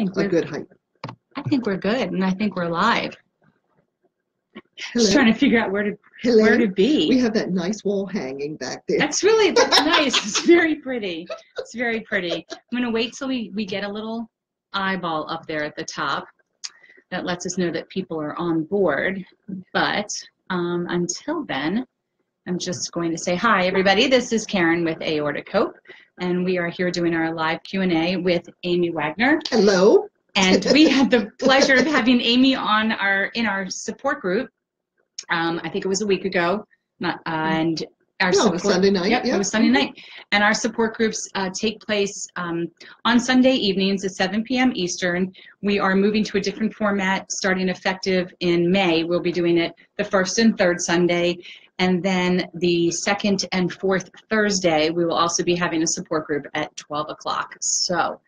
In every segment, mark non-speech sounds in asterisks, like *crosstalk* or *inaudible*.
think we're good height. I think we're good, and I think we're live. Hello. Just trying to figure out where to Hello. where to be. We have that nice wall hanging back there. That's really that's *laughs* nice. It's very pretty. It's very pretty. I'm gonna wait till we, we get a little eyeball up there at the top. That lets us know that people are on board. But um, until then, I'm just going to say hi, everybody. This is Karen with Aortic Hope, and we are here doing our live Q&A with Amy Wagner. Hello. And we had the pleasure of having Amy on our in our support group. Um, I think it was a week ago, not, uh, and our No, it was Sunday night, Yep, yep. it was Sunday night. And our support groups uh, take place um, on Sunday evenings at 7 p.m. Eastern. We are moving to a different format starting effective in May. We'll be doing it the first and third Sunday. And then the second and fourth Thursday, we will also be having a support group at 12 o'clock. So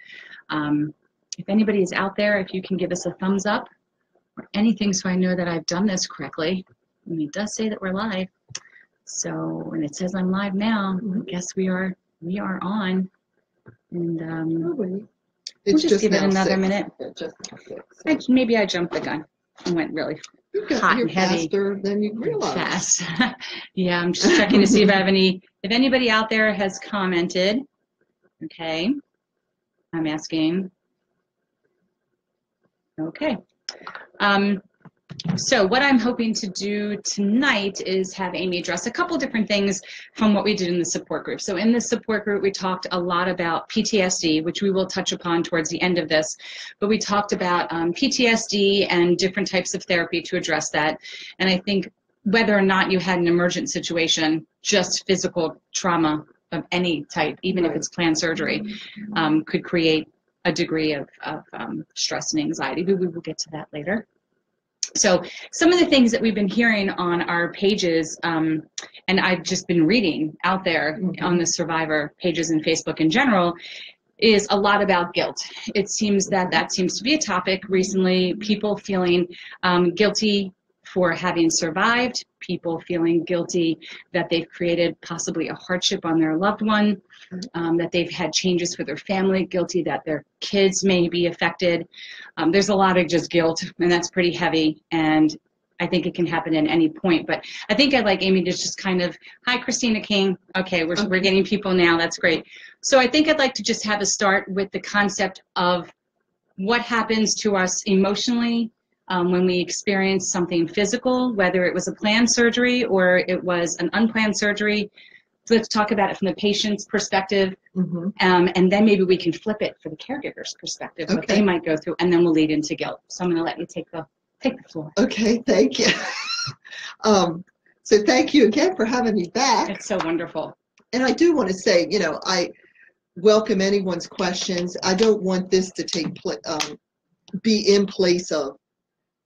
um, if anybody is out there, if you can give us a thumbs up or anything so I know that I've done this correctly. And it does say that we're live. So, and it says I'm live now. I guess we are we are on. And um, Oh. We'll just give it another six. minute. Just. I, maybe I jumped the gun and went really You got hot here and heavy. faster than you realize. fast. *laughs* yeah, I'm just checking to see if I have any. If anybody out there has commented, okay. I'm asking. Okay. Um, so what I'm hoping to do tonight is have Amy address a couple different things from what we did in the support group. So in the support group, we talked a lot about PTSD, which we will touch upon towards the end of this, but we talked about um, PTSD and different types of therapy to address that. And I think whether or not you had an emergent situation, just physical trauma of any type, even if it's planned surgery, um, could create a degree of, of um, stress and anxiety. But we will get to that later. So some of the things that we've been hearing on our pages, um, and I've just been reading out there Mhm. on the survivor pages and Facebook in general, is a lot about guilt. It seems that that seems to be a topic recently. People feeling um, guilty for having survived, people feeling guilty that they've created possibly a hardship on their loved one, um, that they've had changes for their family, guilty that their kids may be affected. Um, there's a lot of just guilt, and that's pretty heavy. And I think it can happen at any point. But I think I'd like Amy to just kind of, hi, Christina King. Okay, we're, we're getting people now. That's great. So I think I'd like to just have a start with the concept of what happens to us emotionally um, when we experience something physical, whether it was a planned surgery or it was an unplanned surgery. So let's talk about it from the patient's perspective, Mhm. um, and then maybe we can flip it for the caregiver's perspective, what they might go through, and then we'll lead into guilt. So I'm going to let you take the take the floor. Okay, thank you. *laughs* um, so thank you again for having me back. It's so wonderful. And I do want to say, you know, I welcome anyone's questions. I don't want this to take pla- um, be in place of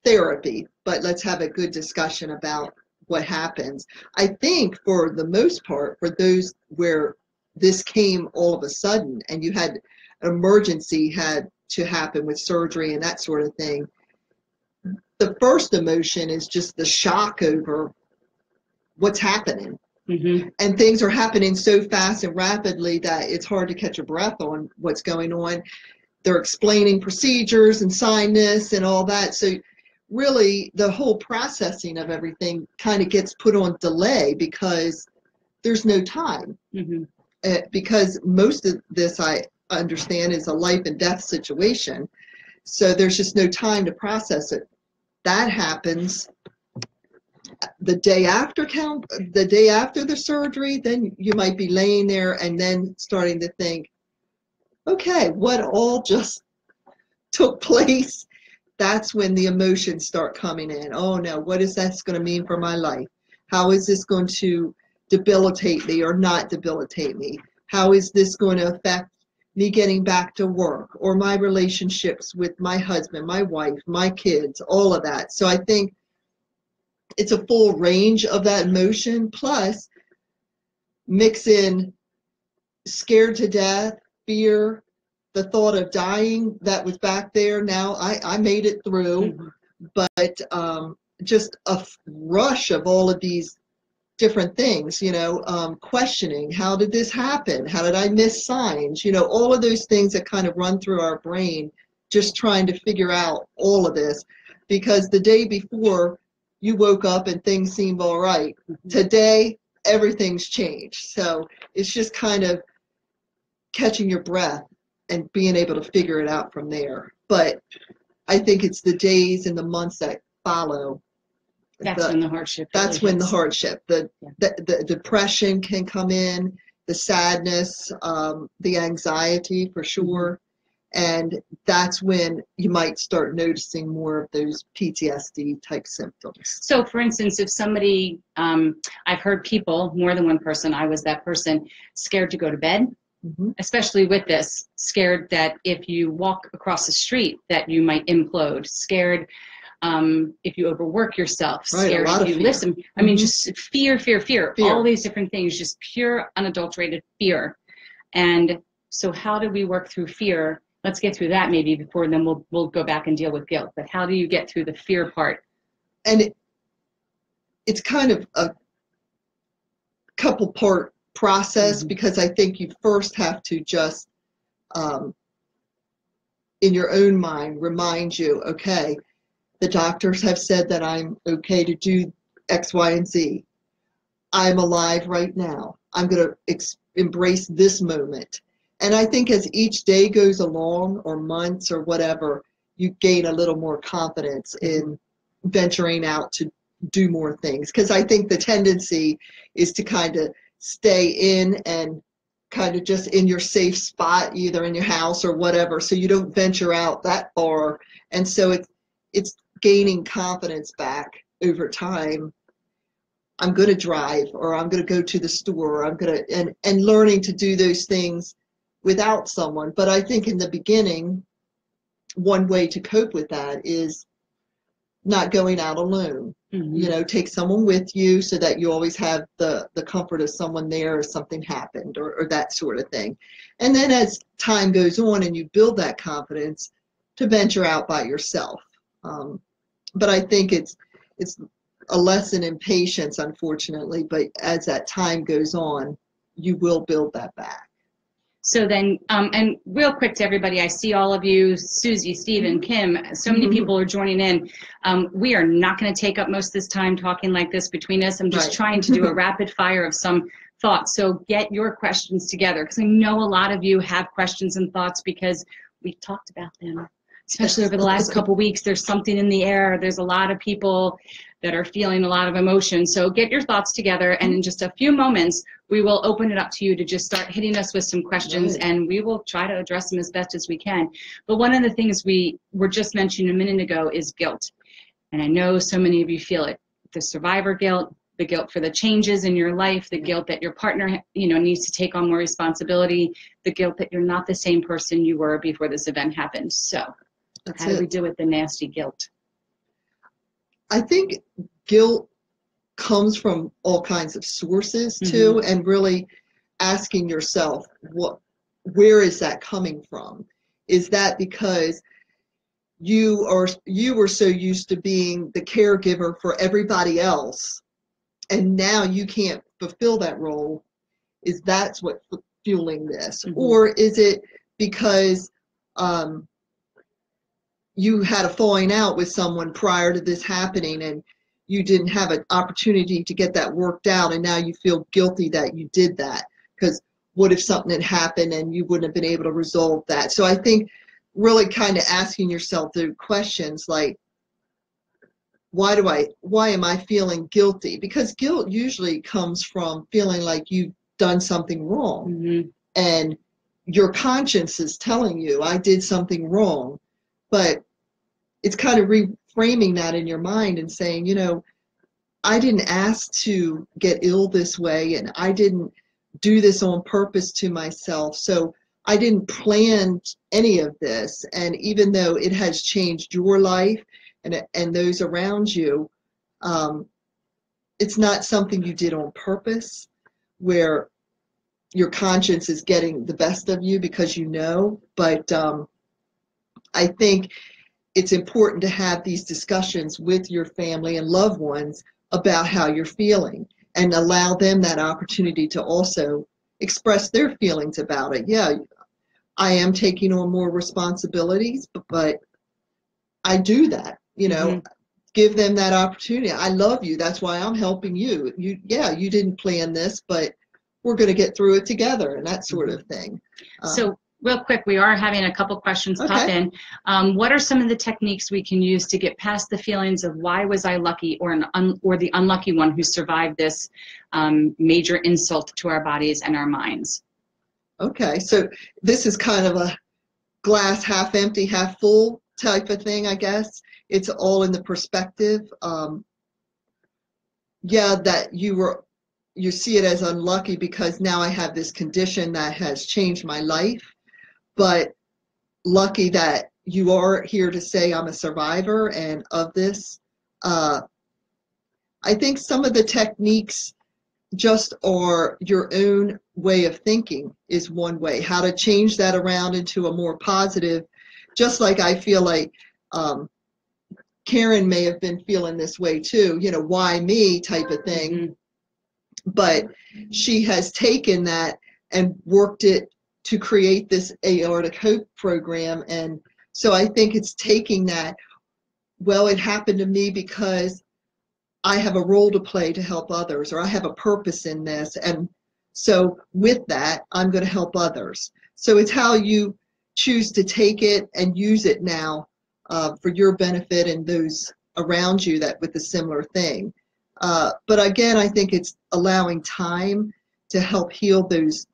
therapy, but let's have a good discussion about what happens. I think for the most part, for those where this came all of a sudden and you had an emergency had to happen with surgery and that sort of thing, the first emotion is just the shock over what's happening hmm and things are happening so fast and rapidly that it's hard to catch a breath on what's going on. They're explaining procedures and sign this and all that. So really the whole processing of everything kind of gets put on delay because there's no time. hmm Uh, because most of this I understand is a life and death situation. So there's just no time to process it. That happens the day after count the day after the surgery then you might be laying there and then starting to think okay what all just *laughs* took place that's when the emotions start coming in. Oh no what is that going to mean for my life? How is this going to debilitate me or not debilitate me? How is this going to affect me getting back to work or my relationships with my husband my wife my kids all of that? So i think it's a full range of that emotion plus mix in scared to death fear the thought of dying that was back there now i i made it through Mhm. but um just a f- rush of all of these different things you know um questioning how did this happen how did i miss signs you know all of those things that kind of run through our brain just trying to figure out all of this because the day before you woke up and things seemed all right. Mhm. Today, everything's changed. So it's just kind of catching your breath and being able to figure it out from there. But I think it's the days and the months that follow. That's the- when the hardship. that's really when the hardship, the, Yeah. the, the depression can come in, the sadness, um, the anxiety for sure. And that's when you might start noticing more of those PTSD type symptoms. So, for instance, if somebody, um, I've heard people, more than one person, I was that person, scared to go to bed, Mhm. especially with this, scared that if you walk across the street that you might implode, scared um, if you overwork yourself, Right, scared if you fear. listen. I mean, Mhm. just fear, fear, fear, Fear. all these different things, just pure, unadulterated fear. And so, how do we work through fear? Let's get through that maybe before then we'll we'll go back and deal with guilt. But how do you get through the fear part? And it, it's kind of a couple part process Mhm. because I think you first have to just, um, in your own mind, remind you, okay, the doctors have said that I'm okay to do X, Y, and Z. I'm alive right now. I'm going to ex- embrace this moment. And I think as each day goes along, or months, or whatever, you gain a little more confidence in venturing out to do more things. Because I think the tendency is to kind of stay in and kind of just in your safe spot, either in your house or whatever, so you don't venture out that far. And so it's it's gaining confidence back over time. I'm going to drive, or I'm going to go to the store, or I'm going to and and learning to do those things without someone. But I think in the beginning, one way to cope with that is not going out alone Mhm. you know take someone with you so that you always have the the comfort of someone there if something happened or, or that sort of thing. And then as time goes on and you build that confidence to venture out by yourself. Um, but i think it's it's a lesson in patience unfortunately but as that time goes on you will build that back So then, um, and real quick to everybody, I see all of you, Susie, Stephen, Kim, so many Mhm. people are joining in. Um, we are not going to take up most of this time talking like this between us. I'm just Right. trying to do a *laughs* rapid fire of some thoughts. So get your questions together because I know a lot of you have questions and thoughts because we've talked about them. Especially over the last *laughs* couple weeks, there's something in the air. There's a lot of people that are feeling a lot of emotion. So get your thoughts together, and in just a few moments, we will open it up to you to just start hitting us with some questions, and we will try to address them as best as we can. But one of the things we were just mentioning a minute ago is guilt. And I know so many of you feel it the survivor guilt, the guilt for the changes in your life, the guilt that your partner you know needs to take on more responsibility, the guilt that you're not the same person you were before this event happened. So, that's how do we deal with the nasty guilt? I think guilt comes from all kinds of sources too, and really asking yourself what where is that coming from? Is that because you are you were so used to being the caregiver for everybody else and now you can't fulfill that role? Is that's what fueling this? Mhm. Or is it because um, you had a falling out with someone prior to this happening and you didn't have an opportunity to get that worked out and now you feel guilty that you did that. Because what if something had happened and you wouldn't have been able to resolve that? So i think really kind of asking yourself the questions like why do i why am i feeling guilty? Because guilt usually comes from feeling like you've done something wrong Mhm. and your conscience is telling you I did something wrong, but it's kind of reframing that in your mind and saying, you know, I didn't ask to get ill this way and I didn't do this on purpose to myself. So I didn't plan any of this. And even though it has changed your life and, and those around you, um, it's not something you did on purpose where your conscience is getting the best of you because you know but um, i think it's important to have these discussions with your family and loved ones about how you're feeling and allow them that opportunity to also express their feelings about it yeah I am taking on more responsibilities, but, but I do that, you know, Mhm. give them that opportunity. I love you. That's why I'm helping you. You, yeah, you didn't plan this, but we're going to get through it together and that sort of thing. Um, So, real quick, we are having a couple questions pop in. Um, what are some of the techniques we can use to get past the feelings of why was I lucky, or an un- or the unlucky one who survived this um, major insult to our bodies and our minds? Okay, so this is kind of a glass half empty, half full type of thing, I guess. It's all in the perspective. Um, yeah, that you were, you see it as unlucky because now I have this condition that has changed my life, but lucky that you are here to say I'm a survivor and of this. Uh, I think some of the techniques just are your own way of thinking is one way how to change that around into a more positive just like i feel like um, karen may have been feeling this way too you know why me type of thing Mhm. but she has taken that and worked it to create this aortic hope program. And so i think it's taking that well it happened to me because i have a role to play to help others or i have a purpose in this. And so with that i'm going to help others. So it's how you choose to take it and use it now uh, for your benefit and those around you that with a similar thing. Uh, but again, I think it's allowing time to help heal those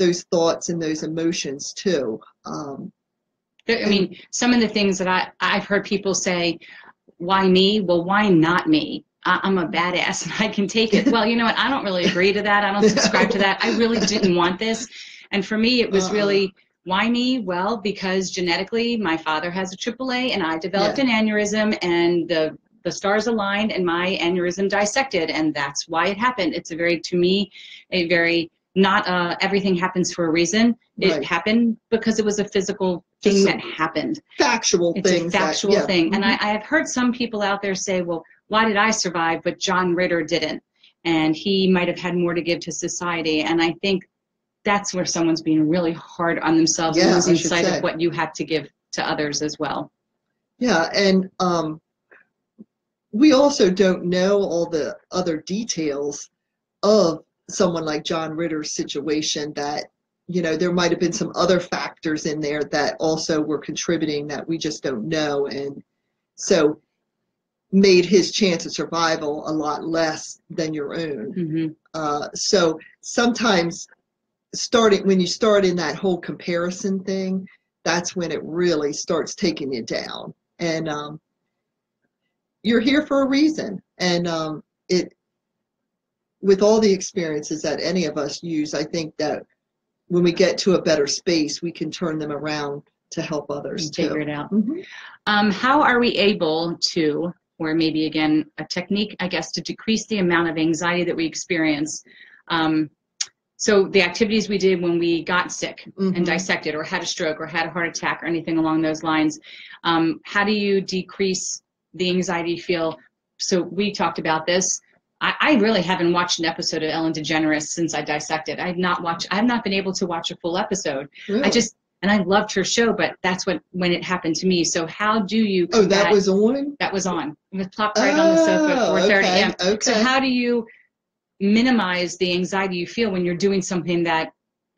those thoughts and those emotions too. Um, I mean, some of the things that I, I've heard people say, why me? Well, why not me? I'm a badass and I can take it. *laughs* Well, you know what? I don't really agree to that. I don't subscribe to that. I really *laughs* didn't want this. And for me, it was Uh-uh. really, why me? Well, because genetically, my father has a AAA and I developed an aneurysm and the the stars aligned and my aneurysm dissected and that's why it happened. It's a very, to me, a very not uh, everything happens for a reason. It Right. happened because it was a physical thing Just that happened. factual It's things. a factual that, yeah. thing. And Mhm. I, I have heard some people out there say, well, why did I survive, but John Ritter didn't? And he might have had more to give to society. And I think that's where someone's being really hard on themselves, Yeah, losing sight say. of what you have to give to others as well. Yeah, and um, we also don't know all the other details of someone like John Ritter's situation that you know there might have been some other factors in there that also were contributing that we just don't know and so made his chance of survival a lot less than your own. Hmm uh, so sometimes starting when you start in that whole comparison thing that's when it really starts taking you down and um, you're here for a reason and um, it with all the experiences that any of us use i think that when we get to a better space we can turn them around to help others And too figure it out. Mhm. Um, how are we able to, or maybe again, a technique, I guess, to decrease the amount of anxiety that we experience? Um, so the activities we did when we got sick Mhm. and dissected or had a stroke or had a heart attack or anything along those lines, um, how do you decrease the anxiety you feel? So we talked about this. I, I really haven't watched an episode of Ellen DeGeneres since I dissected. I've not watched. I've not been able to watch a full episode. Really? I just and I loved her show, but that's what when it happened to me. So how do you? oh that combat- was on that was on. It was plopped right on the sofa at Oh, 4:30 okay, a.m. okay. So how do you minimize the anxiety you feel when you're doing something that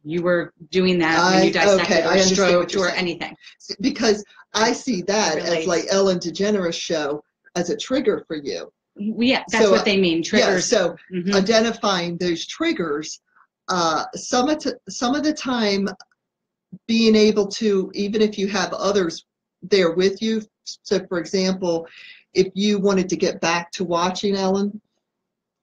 you were doing that when you dissected okay, I or understand or anything? because i see that as like ellen degeneres show as a trigger for you Yeah, that's So, what they mean. yeah Triggers. so Mhm. identifying those triggers uh, some of t- some of the time being able to even if you have others there with you so for example if you wanted to get back to watching ellen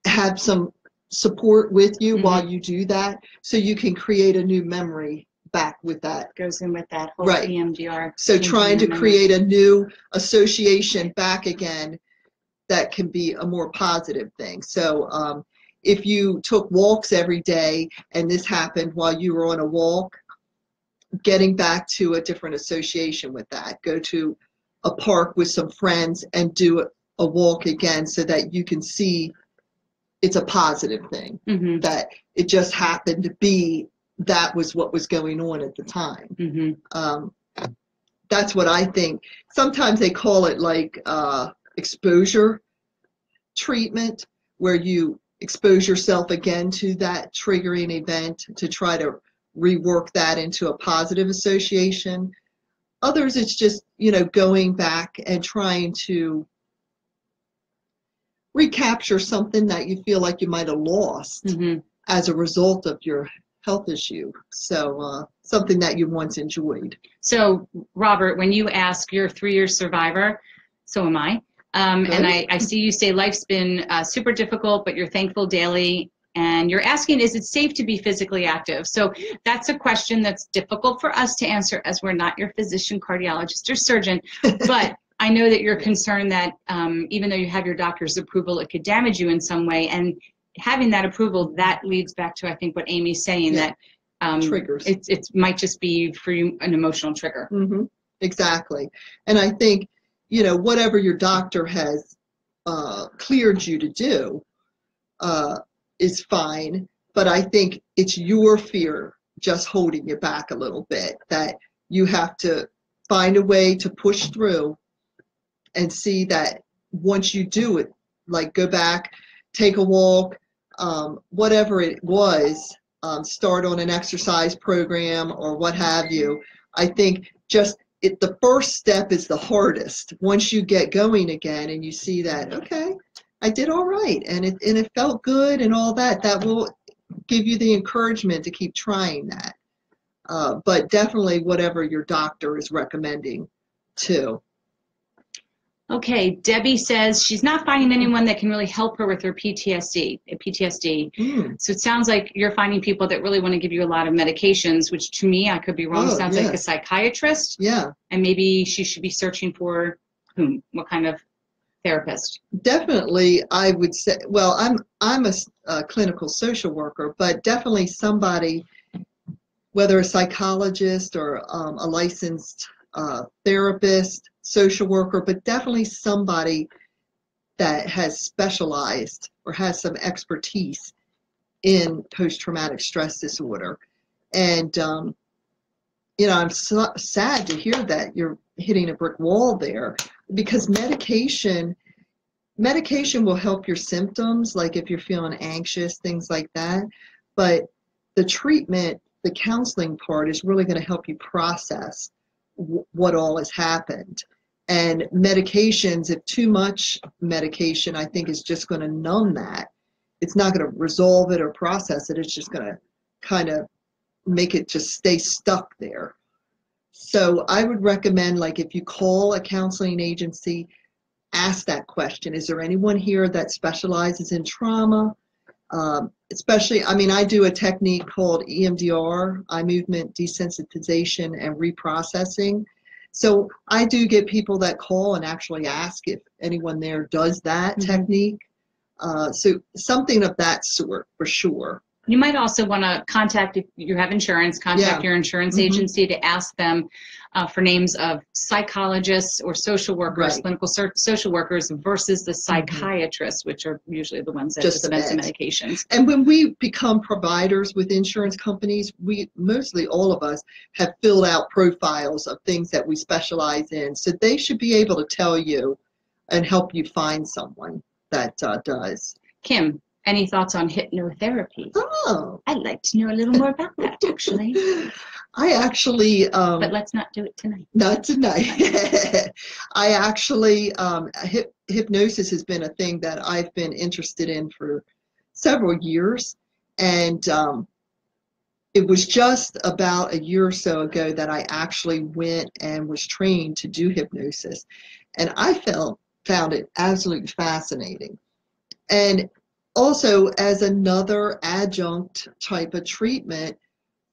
have some support with you Mhm. while you do that so you can create a new memory back with that goes in with that whole Right. EMDR. so trying to memory. create a new association back again that can be a more positive thing. So um, if you took walks every day and this happened while you were on a walk, getting back to a different association with that. Go to a park with some friends and do a, walk again so that you can see it's a positive thing Mhm. that it just happened to be that was what was going on at the time. hmm Um, that's what I think. Sometimes they call it like uh, exposure treatment, where you expose yourself again to that triggering event to try to rework that into a positive association. Others, it's just, you know, going back and trying to recapture something that you feel like you might have lost hmm as a result of your health issue. So, uh, something that you once enjoyed. So, Robert, when you ask you're three-year survivor, so am I. Um, and I, I see you say life's been uh, super difficult, but you're thankful daily. And you're asking, is it safe to be physically active? So that's a question that's difficult for us to answer as we're not your physician, cardiologist, or surgeon. *laughs* But I know that you're concerned that um, even though you have your doctor's approval, it could damage you in some way. And having that approval, that leads back to, I think, what Amy's saying Yeah. that um, Triggers. It, it might just be for you an emotional trigger. hmm Exactly. And I think, you know, whatever your doctor has uh, cleared you to do uh, is fine. But I think it's your fear just holding you back a little bit that you have to find a way to push through and see that once you do it, like go back, take a walk, um, whatever it was, um, start on an exercise program or what have you. I think just it the first step is the hardest. Once you get going again and you see that, okay, I did all right and it and it felt good and all that, that will give you the encouragement to keep trying that. Uh, but definitely whatever your doctor is recommending too. Okay, Debbie says she's not finding anyone that can really help her with her PTSD. uh, PTSD. Mm, So it sounds like you're finding people that really want to give you a lot of medications, which to me, I could be wrong, Oh, sounds yeah. like a psychiatrist, yeah, and maybe she should be searching for whom? What kind of therapist? definitely. I would say. Well, I'm I'm a, a clinical social worker, but definitely somebody, whether a psychologist or um, a licensed uh, therapist, social worker, but definitely somebody that has specialized or has some expertise in post-traumatic stress disorder. And um, you know, I'm so sad to hear that you're hitting a brick wall there because medication medication will help your symptoms like if you're feeling anxious things like that but the treatment the counseling part is really going to help you process what all has happened. And medications if too much medication i think is just going to numb that. It's not going to resolve it or process it it's just going to kind of make it just stay stuck there. So i would recommend like if you call a counseling agency ask that question. Is there anyone here that specializes in trauma um, especially i mean i do a technique called emdr eye movement desensitization and reprocessing. So i do get people that call and actually ask if anyone there does that Mhm. technique. Uh, so something of that sort for sure You might also want to contact, if you have insurance, contact Yeah. your insurance Mhm. agency to ask them uh, for names of psychologists or social workers, Right. Mm-hmm. clinical so- social workers versus the psychiatrists, which are usually the ones that Just the dispense the medications. And when we become providers with insurance companies, we mostly all of us have filled out profiles of things that we specialize in. So they should be able to tell you and help you find someone that uh, does. Kim, any thoughts on hypnotherapy? Oh, I'd like to know a little more about that, actually, *laughs* I actually um, but let's not do it tonight. Not tonight. *laughs* I actually, um, hip, hypnosis has been a thing that I've been interested in for several years. And um, it was just about a year or so ago that I actually went and was trained to do hypnosis. And I felt, found it absolutely fascinating. And also as another adjunct type of treatment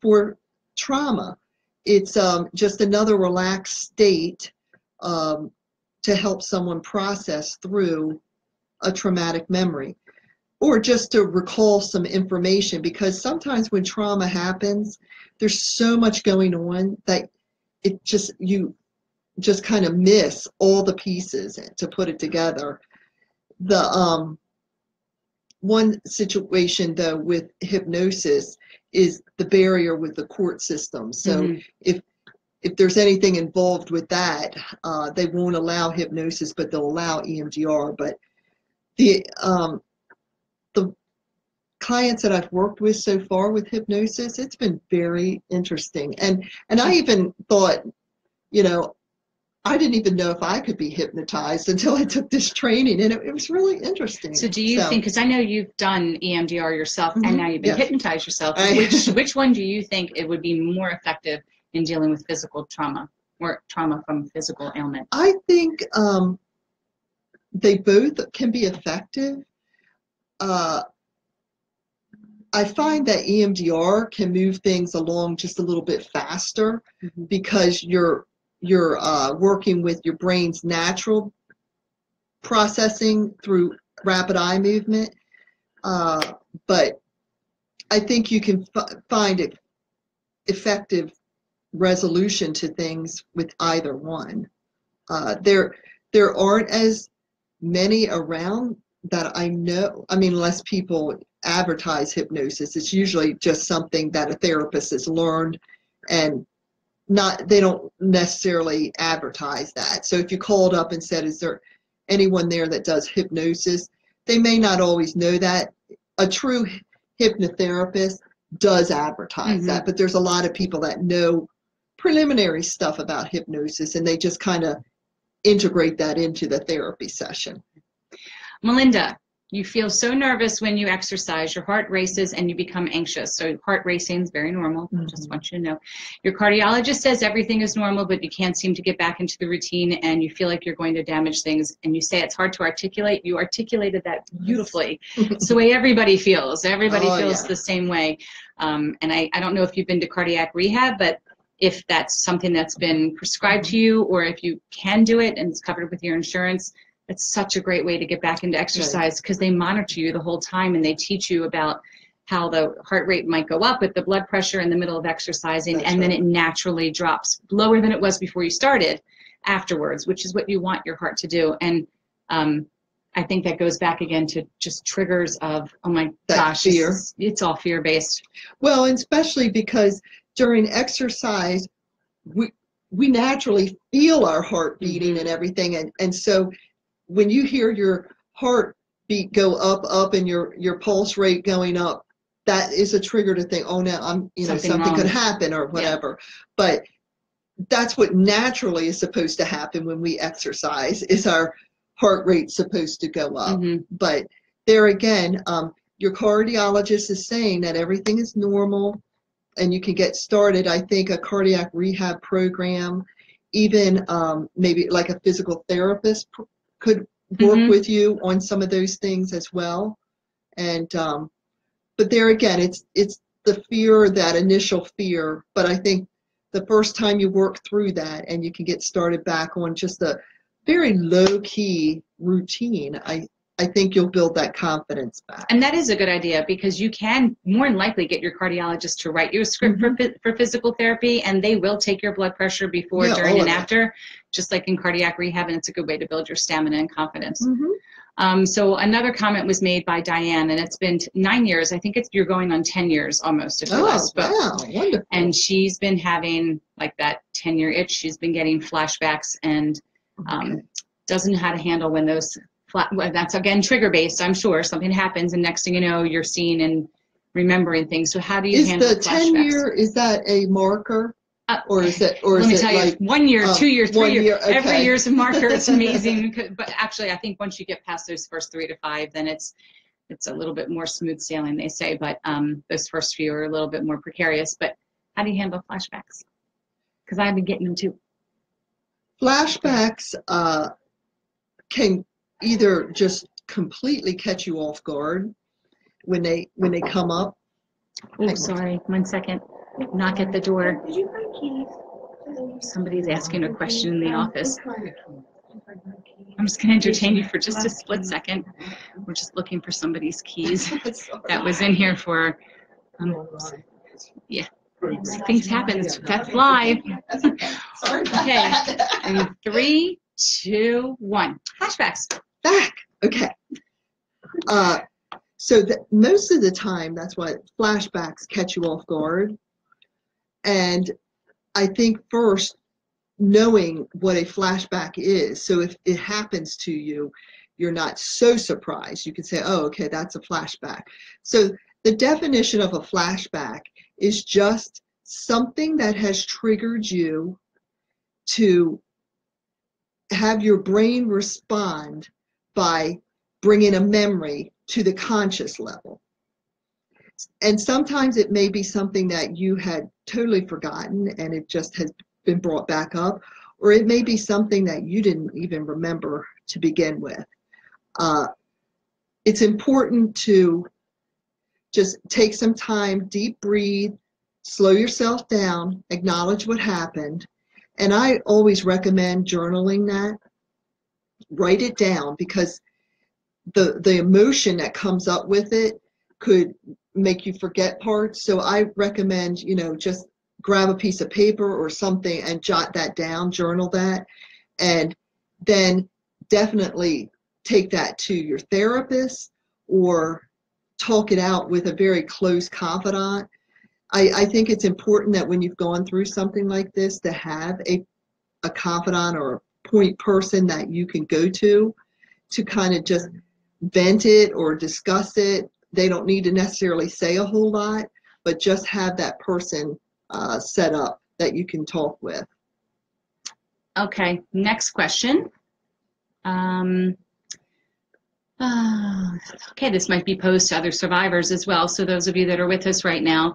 for trauma. It's um, just another relaxed state um, to help someone process through a traumatic memory. Or just to recall some information because sometimes when trauma happens there's so much going on that it just you just kind of miss all the pieces to put it together. The um one situation though with hypnosis is the barrier with the court system. So Mhm. if if there's anything involved with that, uh, they won't allow hypnosis, but they'll allow EMDR. But the um, the clients that I've worked with so far with hypnosis, it's been very interesting. And and I even thought, you know, I didn't even know if I could be hypnotized until I took this training, and it, it was really interesting. So do you think, because I know you've done EMDR yourself Mhm, and now you've been yes. hypnotized yourself, I- which, *laughs* which one do you think it would be more effective in dealing with physical trauma or trauma from physical ailment? I think um, they both can be effective. Uh, I find that EMDR can move things along just a little bit faster Mhm. because you're you're uh, working with your brain's natural processing through rapid eye movement. Uh, but I think you can find it effective resolution to things with either one. Uh, there, there aren't as many around that I know. I mean, unless people advertise hypnosis, it's usually just something that a therapist has learned, and not they don't necessarily advertise that. So if you called up and said, "Is there anyone there that does hypnosis?" They may not always know that. A true hypnotherapist does advertise Mhm. that, but there's a lot of people that know preliminary stuff about hypnosis and they just kind of integrate that into the therapy session. Melinda, you feel so nervous when you exercise, your heart races and you become anxious. So heart racing is very normal. Just Mhm. want you to know. Your cardiologist says everything is normal, but you can't seem to get back into the routine and you feel like you're going to damage things. And you say it's hard to articulate. You articulated that beautifully. *laughs* it's the way everybody feels. Everybody Oh, feels yeah. the same way. Um, and I, I don't know if you've been to cardiac rehab, but if that's something that's been prescribed to you or if you can do it and it's covered with your insurance, it's such a great way to get back into exercise because they monitor you the whole time and they teach you about how the heart rate might go up with the blood pressure in the middle of exercising That's and then it naturally drops lower than it was before you started afterwards which is what you want your heart to do. And um, i think that goes back again to just triggers of oh my That gosh fear. is- it's all fear based Well, and especially because during exercise, we we naturally feel our heart beating and everything, and and so when you hear your heart beat go up, up, and your your pulse rate going up, that is a trigger to think, oh, now I'm you know Something something, could happen or whatever. But that's what naturally is supposed to happen when we exercise. Is our heart rate supposed to go up? Mhm. but there again, um, your cardiologist is saying that everything is normal and you can get started. I think a cardiac rehab program, even um, maybe like a physical therapist pr- could work Mhm. with you on some of those things as well. And um, but there again, it's it's the fear, that initial fear. But I think the first time you work through that and you can get started back on just a very low key routine, I I think you'll build that confidence back. And that is a good idea because you can more than likely get your cardiologist to write you a script for, phy- for physical therapy and they will take your blood pressure before, Mm-hmm. Yeah, during, and after, just like in cardiac rehab. And it's a good way to build your stamina and confidence. Mhm. Um, so another comment was made by Diane, and it's been t- nine years. I think it's you're going on 10 years almost if Oh, wow, wonderful. And she's been having like that 10 year itch. She's been getting flashbacks and um, Okay. doesn't know how to handle when those flat, well, that's again trigger based i'm sure something happens and next thing you know you're seeing and remembering things so how do you is handle the 10 flashbacks year, is that a marker? Uh, Or is it, or let is me it tell like, you one year two year three one year, year, every year's a marker it's *laughs* amazing. But actually i think once you get past those first three to five then it's it's a little bit more smooth sailing they say but um, those first few are a little bit more precarious but how do you handle flashbacks? Because i've been getting them too. Flashbacks uh, can either just completely catch you off guard when they when they come up. Oh sorry one second knock at the door Did you find keys? somebody's asking a question in the office I'm just going to entertain you for just a split second. We're just looking for somebody's keys *laughs* that was in here for, um, yeah, things happen. That's live. Okay. And three, two, one. Flashbacks. back. Okay. Uh, So that most of the time, that's why flashbacks catch you off guard. And I think first, knowing what a flashback is. So if it happens to you, you're not so surprised. You can say, oh, okay, that's a flashback. So the definition of a flashback is just something that has triggered you to have your brain respond by bringing a memory to the conscious level. And sometimes it may be something that you had totally forgotten and it just has been brought back up, or it may be something that you didn't even remember to begin with. Uh, it's important to just take some time, deep breathe, slow yourself down, acknowledge what happened. And I always recommend journaling that. Write it down because the the emotion that comes up with it could make you forget parts. So I recommend, you know, just grab a piece of paper or something and jot that down, journal that, and then definitely take that to your therapist or talk it out with a very close confidant. I, I think it's important that when you've gone through something like this to have a, a confidant or a point person that you can go to to kind of just vent it or discuss it. They don't need to necessarily say a whole lot, but just have that person uh, set up that you can talk with. Okay, next question. Um, uh, okay, this might be posed to other survivors as well. So those of you that are with us right now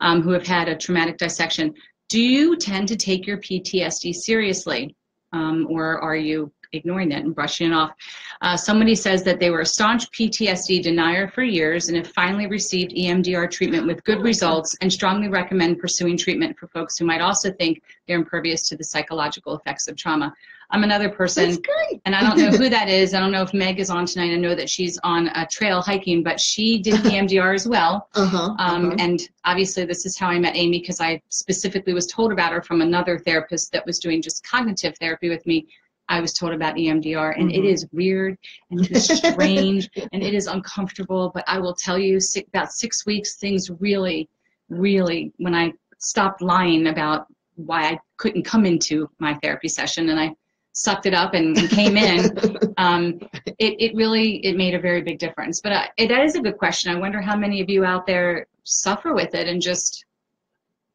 um, who have had a traumatic dissection, do you tend to take your PTSD seriously? Um, or are you ignoring it and brushing it off. Uh, somebody says that they were a staunch PTSD denier for years and have finally received EMDR treatment with good results and strongly recommend pursuing treatment for folks who might also think they're impervious to the psychological effects of trauma. I'm another person, and I don't know who that is. I don't know if Meg is on tonight. I know that she's on a trail hiking, but she did *laughs* EMDR as well. Uh-huh, Um, uh-huh. And obviously, this is how I met Amy because I specifically was told about her from another therapist that was doing just cognitive therapy with me. I was told about EMDR, and it Mhm. is weird and it is strange *laughs* and it is uncomfortable. But I will tell you, six, about six weeks, things really, really, when I stopped lying about why I couldn't come into my therapy session and I sucked it up and, and came in, *laughs* um, it, it really it made a very big difference. But uh, it, that is a good question. I wonder how many of you out there suffer with it and just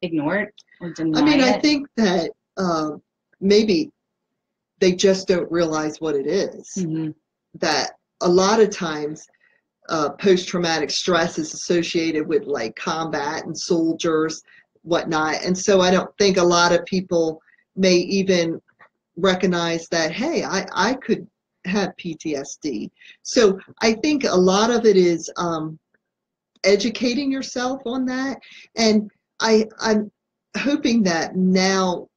ignore it or deny I mean, it. I think that um, maybe they just don't realize what it is. Mhm. That a lot of times uh, post-traumatic stress is associated with like combat and soldiers, whatnot. And so I don't think a lot of people may even recognize that, hey, I, I could have PTSD. So I think a lot of it is um, educating yourself on that. And I, I'm hoping that now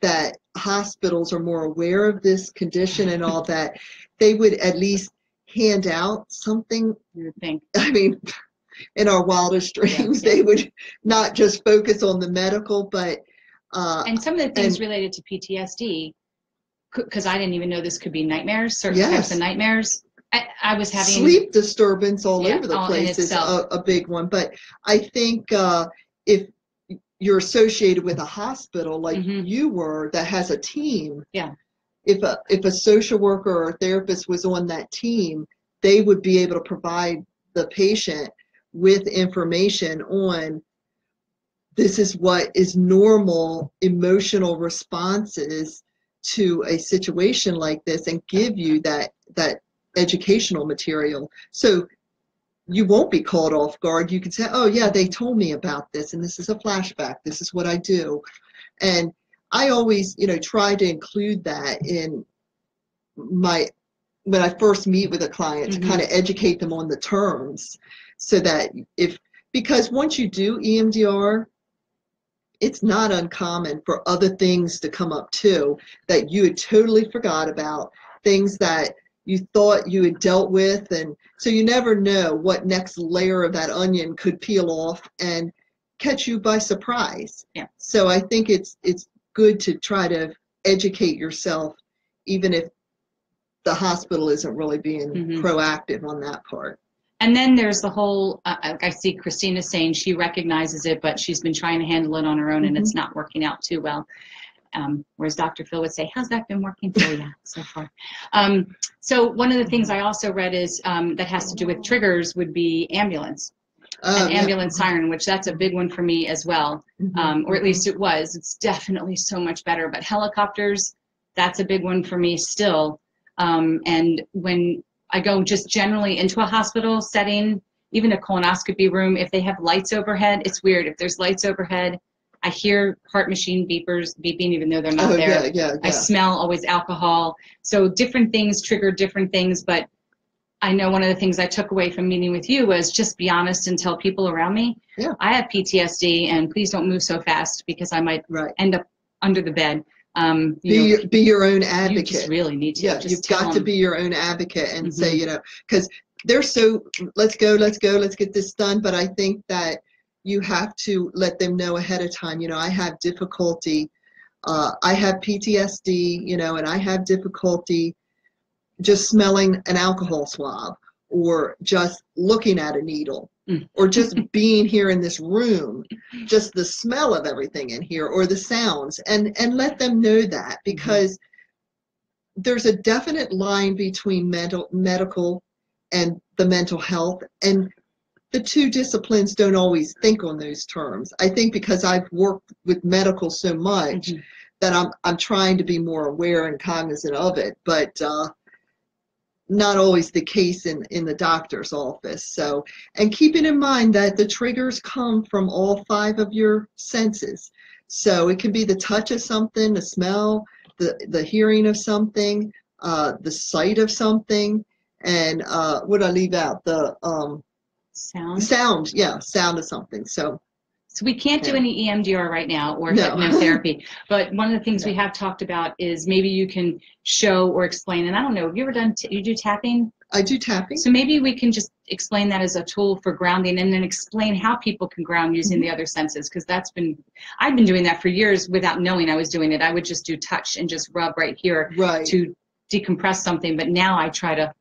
that hospitals are more aware of this condition and all that, they would at least hand out something. You would think. I mean, in our wildest dreams, yeah. they would not just focus on the medical, but uh, And some of the things And- related to PTSD, because I didn't even know this could be nightmares, certain types of nightmares. I, I was having sleep disturbance all Yeah, over the place is a, a big one. But I think uh, if you're associated with a hospital like Mhm. you were that has a team, Yeah. If a if a social worker or a therapist was on that team, they would be able to provide the patient with information on this is what is normal emotional responses to a situation like this and give you that that educational material so you won't be caught off guard. You can say oh yeah they told me about this and this is a flashback. This is what i do. And i always you know try to include that in my when i first meet with a client Mhm. to kind of educate them on the terms so that if because once you do emdr it's not uncommon for other things to come up too that you had totally forgot about things that you thought you had dealt with and so you never know what next layer of that onion could peel off and catch you by surprise Yeah. so i think it's it's good to try to educate yourself even if the hospital isn't really being Mhm. proactive on that part And then there's the whole, uh, uh, I see Christina saying she recognizes it, but she's been trying to handle it on her own and it's not working out too well. Um, whereas Dr. Phil would say, how's that been working for you *laughs* so far? Um, so one of the things I also read is um, that has to do with triggers would be ambulance, Oh, an yeah. ambulance siren, which that's a big one for me as well Mhm. um, or at least it was. It's definitely so much better. But helicopters, that's a big one for me still. Um, and when I go just generally into a hospital setting, even a colonoscopy room, if they have lights overhead, it's weird. If there's lights overhead, I hear heart machine beepers beeping even though they're not oh, there. yeah, yeah, I smell always alcohol. So different things trigger different things, but I know one of the things I took away from meeting with you was just be honest and tell people around me. Yeah. I have PTSD and please don't move so fast because I might Right. end up under the bed. Um, Be, know, your, be your own you advocate. just really need to. yeah, just you've got to be your own advocate and say, Mhm. you know, because they're so, let's go, let's go, let's get this done. But I think that you have to let them know ahead of time. You know, I have difficulty. Uh, I have PTSD, you know, and I have difficulty just smelling an alcohol swab or just looking at a needle Mm. or just *laughs* being here in this room just the smell of everything in here or the sounds and and let them know that because there's a definite line between mental medical and the mental health and the two disciplines don't always think on those terms. I think because i've worked with medical so much Mhm. that i'm i'm trying to be more aware and cognizant of it but uh not always the case in in the doctor's office. So and keeping in mind that the triggers come from all five of your senses. So it can be the touch of something the smell the the hearing of something uh the sight of something and uh what i leave out the um Sound. sound yeah sound of something so So we can't do any EMDR right now or No. hypnotherapy. *laughs* But one of the things we have talked about is maybe you can show or explain. And I don't know, have you ever done, t- you do tapping? i do tapping So maybe we can just explain that as a tool for grounding and then explain how people can ground using the mm-hmm. other senses because that's been I've been doing that for years without knowing I was doing it. I would just do touch and just rub right here right to decompress something, but now I try to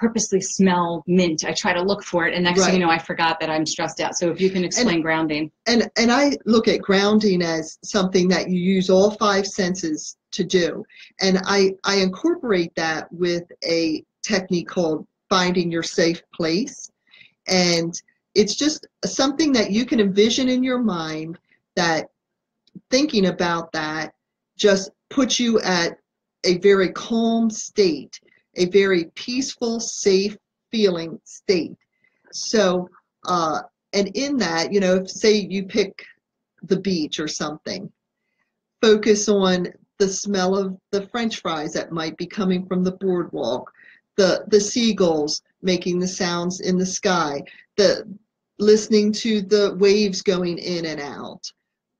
purposely smell mint. I try to look for it and next thing you know I forgot that I'm stressed out. So if you can explain grounding. and and I look at grounding as something that you use all five senses to do, and I I incorporate that with a technique called finding your safe place, and it's just something that you can envision in your mind that thinking about that just puts you at a very calm state, a very peaceful, safe feeling state. So. Uh, and in that, you know, if say you pick the beach or something, focus on the smell of the french fries that might be coming from the boardwalk, the the seagulls making the sounds in the sky, the listening to the waves going in and out,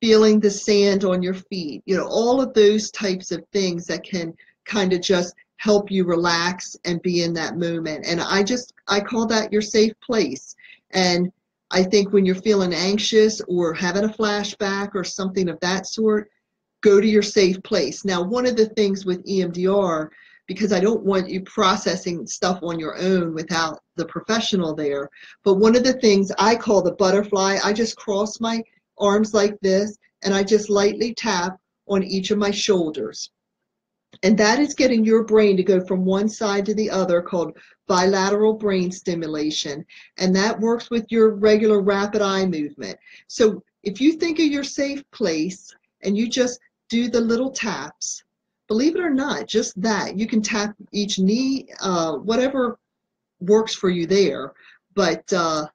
feeling the sand on your feet, you know, all of those types of things that can kind of just help you relax and be in that moment. And I just I call that your safe place. And I think when you're feeling anxious or having a flashback or something of that sort, go to your safe place. Now, one of the things with EMDR, because I don't want you processing stuff on your own without the professional there, but one of the things I call the butterfly, I just cross my arms like this and I just lightly tap on each of my shoulders. And that is getting your brain to go from one side to the other called bilateral brain stimulation and that works with your regular rapid eye movement. So if you think of your safe place and you just do the little taps, believe it or not, just that you can tap each knee, uh, whatever works for you there. But uh,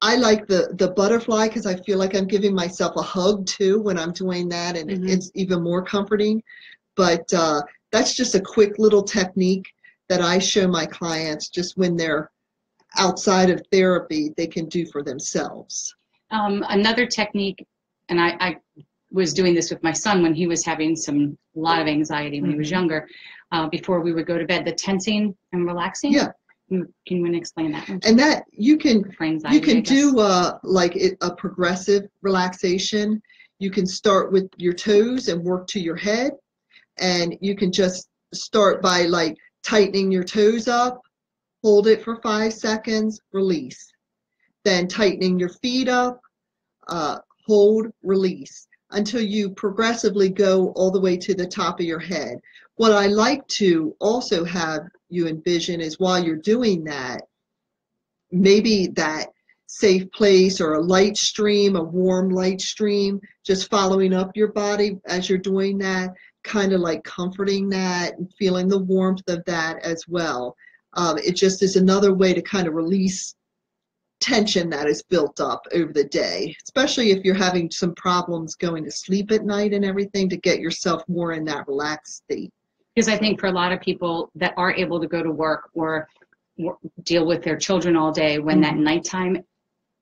I like the the butterfly because I feel like I'm giving myself a hug too when I'm doing that, and Mhm. it's even more comforting. But uh, that's just a quick little technique that I show my clients just when they're outside of therapy they can do for themselves. Um, another technique, and I, I was doing this with my son when he was having some a lot of anxiety when he was Mhm. younger. Uh, before we would go to bed, the tensing and relaxing. Yeah. Can can you explain that? And that you can anxiety, you can do uh, like it, a progressive relaxation. You can start with your toes and work to your head, and you can just start by like tightening your toes up, hold it for five seconds, release. Then tightening your feet up, uh, hold, release until you progressively go all the way to the top of your head. What I like to also have you envision is while you're doing that, maybe that safe place or a light stream, a warm light stream, just following up your body as you're doing that, kind of like comforting that and feeling the warmth of that as well. Um, it just is another way to kind of release tension that is built up over the day, especially if you're having some problems going to sleep at night and everything to get yourself more in that relaxed state. Because I think for a lot of people that are able to go to work or deal with their children all day, when that nighttime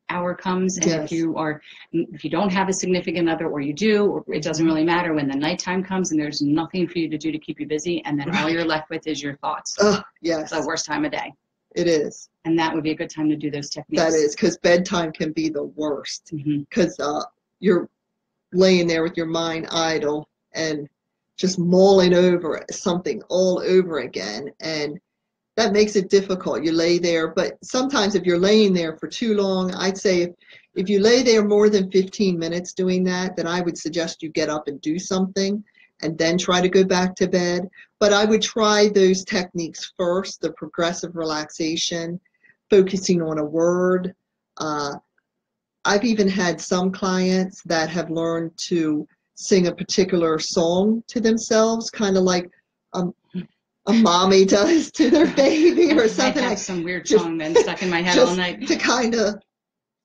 hour comes, and if you are, if you don't have a significant other, or you do, or it doesn't really matter, when the nighttime comes and there's nothing for you to do to keep you busy, and then all you're left with is your thoughts. Oh, yes, It's the worst time of day, it is. and that would be a good time to do those techniques. That is because bedtime can be the worst because uh, you're laying there with your mind idle and just mulling over something all over again. And that makes it difficult. You lay there, but sometimes if you're laying there for too long, I'd say if, if you lay there more than 15 minutes doing that, then I would suggest you get up and do something and then try to go back to bed. But I would try those techniques first the progressive relaxation, focusing on a word. Uh, I've even had some clients that have learned to sing a particular song to themselves, kind of like um, a mommy does to their baby or something. I have some weird song then stuck in my head all night. to kind of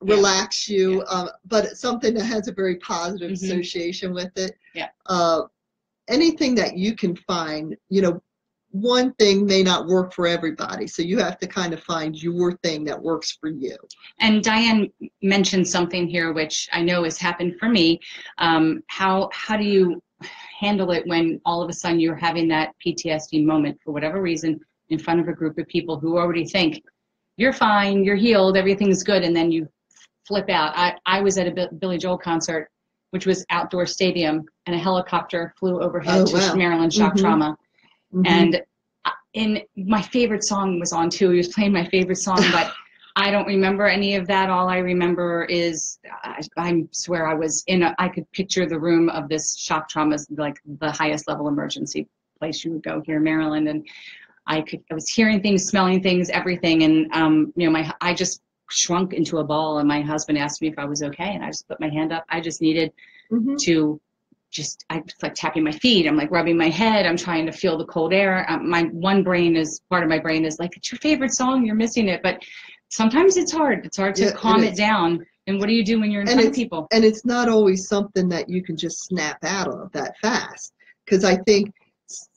Yeah. relax you, um, but it's something that has a very positive Mhm. association with it. Yeah. Uh, anything that you can find, you know, one thing may not work for everybody, so you have to kind of find your thing that works for you. And Diane mentioned something here, which I know has happened for me. Um, how how do you handle it when all of a sudden you're having that PTSD moment for whatever reason in front of a group of people who already think you're fine, you're healed, everything's good, and then you flip out. I, I was at a Billy Joel concert, which was outdoor stadium, and a helicopter flew overhead Oh, to wow. Maryland shock Mhm. trauma. Mhm. And in my favorite song was on too. He was playing my favorite song, but I don't remember any of that. All I remember is I, I swear I was in. A, I could picture the room of this shock trauma, like the highest level emergency place you would go here in Maryland, and I could. I was hearing things, smelling things, everything, and um, you know, my I just shrunk into a ball. And my husband asked me if I was okay, and I just put my hand up. I just needed Mhm. to just I was like tapping my feet. I'm like rubbing my head. I'm trying to feel the cold air. Um, my one brain is part of my brain is like it's your favorite song. You're missing it, but sometimes it's hard. It's hard to Yeah, it calm it, is. down. And what do you do when you're in And front of people? and it's not always something that you can just snap out of that fast because i think